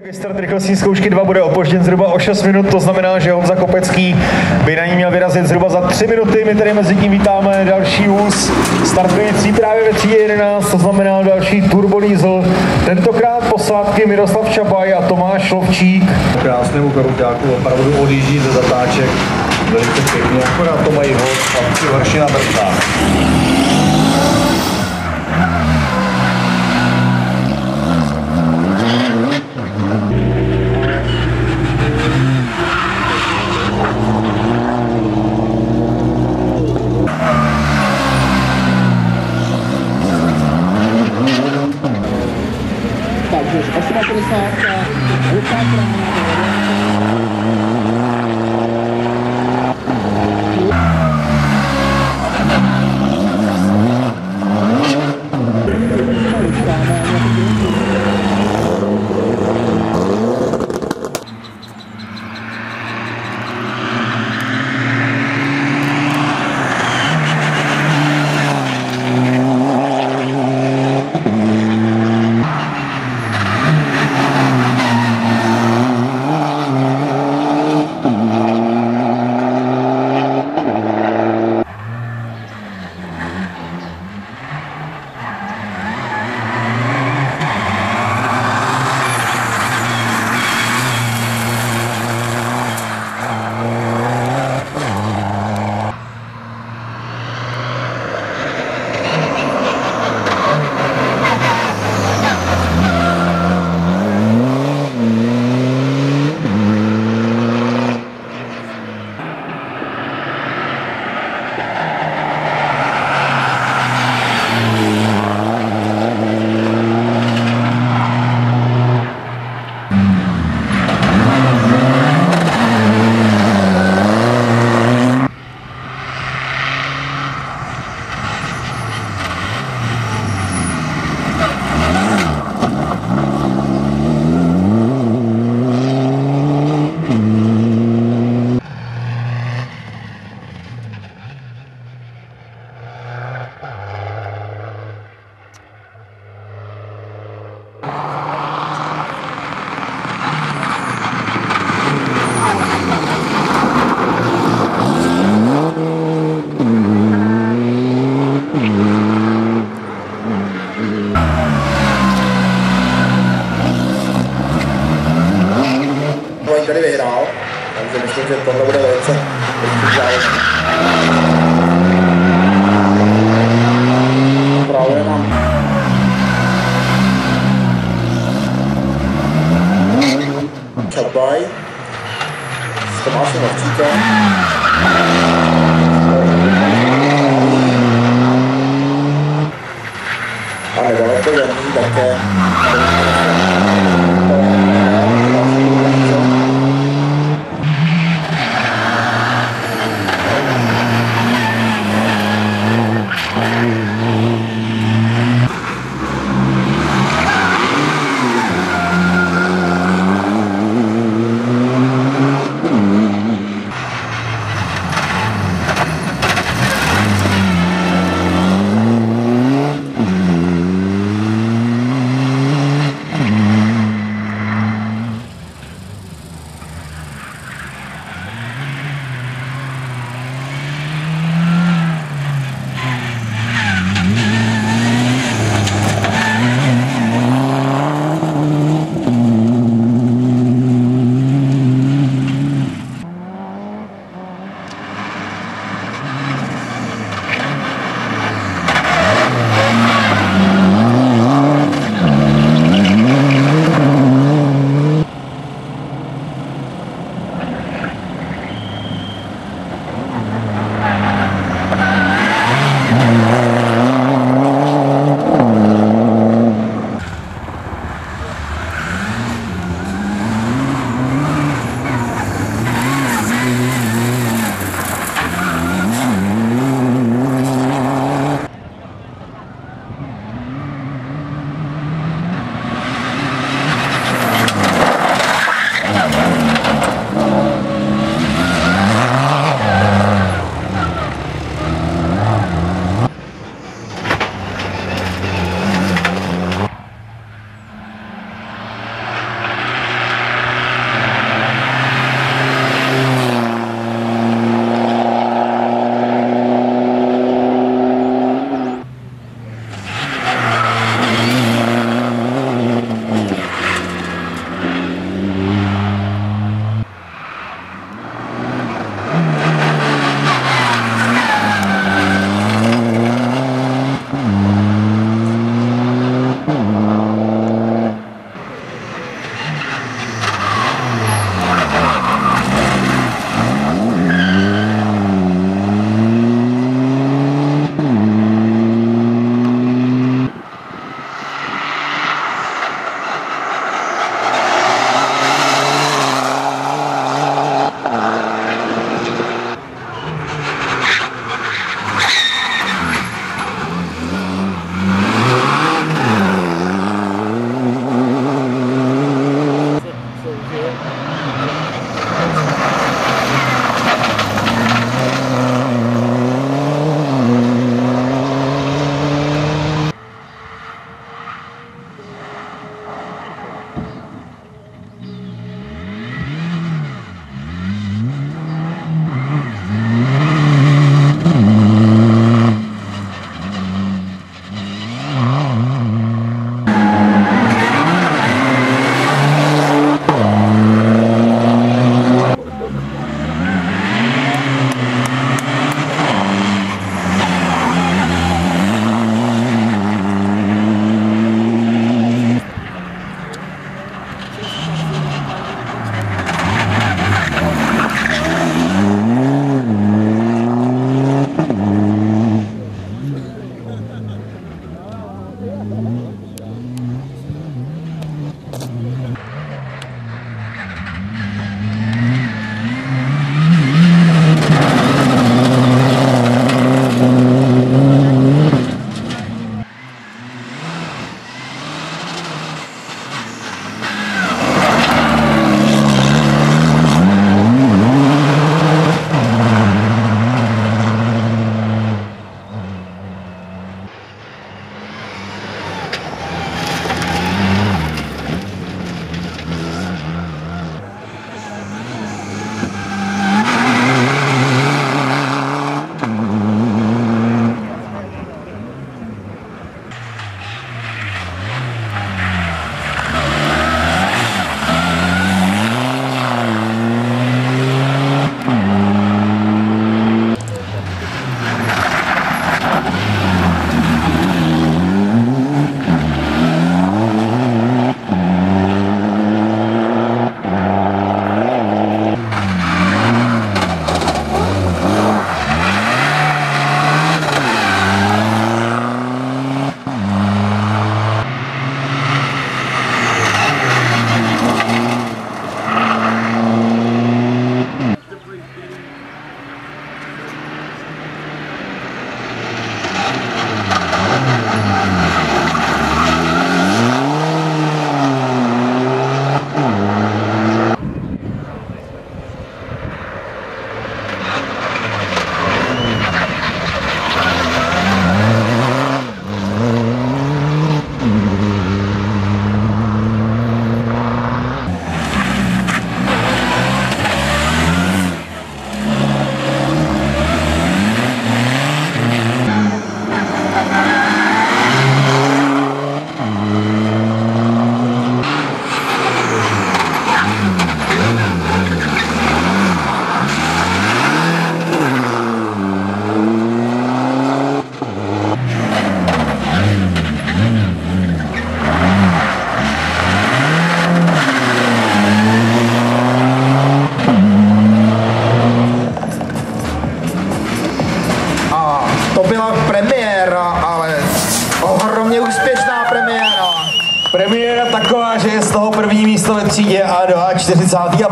Taky start rychlostní zkoušky 2 bude opožděn zhruba o 6 minut, to znamená, že Honza Kopecký by na ní měl vyrazit zhruba za 3 minuty. My tady mezi tím vítáme další vůz startující právě ve třídě 11, to znamená další Turbo Diesel. Tentokrát posádky Miroslav Čabaj a Tomáš Lovčík. Krásnému karuťáku opravdu odjíždí ze zatáček velice pěkně, akorát to mají hod a tři horší na 诶然后这个人往后往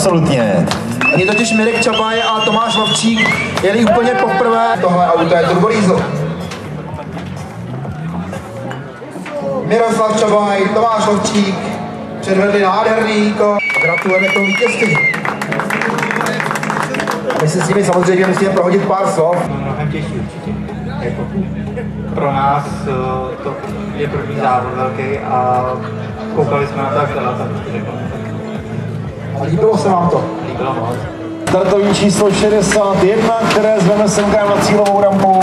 absolutně. Oni totiž Mirek Čabaj a Tomáš Lovčík jeli úplně poprvé. Tohle auto je Turbo Diesel. Miroslav Čabaj, Tomáš Lovčík předvedli nádherný ko. Gratulujeme k tomu vítězství. My si s nimi samozřejmě musíme prohodit pár slov. mnohem těžší určitě. Jako pro nás eh, to je první závod velký a koukali jsme na to, jak to řekl. A líbilo se vám to? Líbilo moc. Startovní číslo 61, které zveme semka na cílovou rampu.